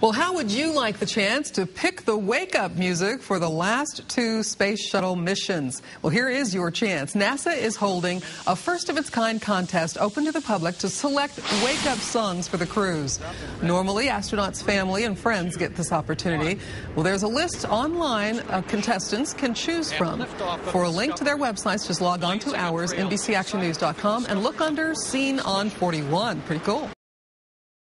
Well, how would you like the chance to pick the wake up music for the last two space shuttle missions? Well, here is your chance. NASA is holding a first of its kind contest open to the public to select wake up songs for the crews. Normally, astronauts' family and friends get this opportunity. Well, there's a list online of contestants can choose from. For a link to their websites, just log on to ours, NBCActionNews.com, and look under Scene on 41. Pretty cool.